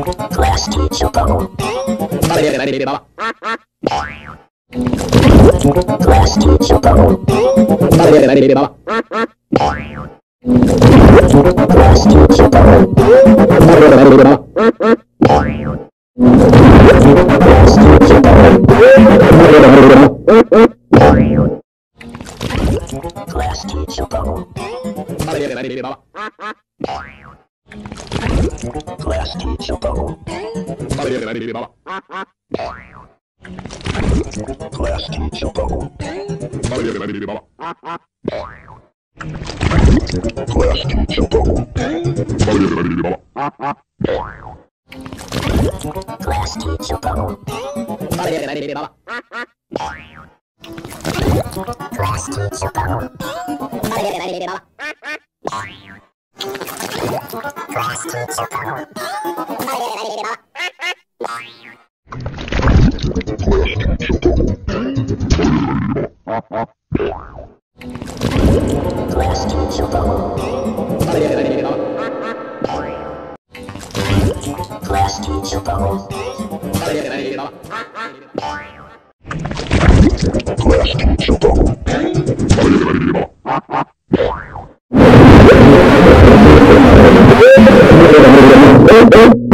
Class teacher go. Class. Class teacher go. Class. Class teacher go. Class teacher go. Class teacher go. Class teacher go. Class teacher go. Plastic Chicago. people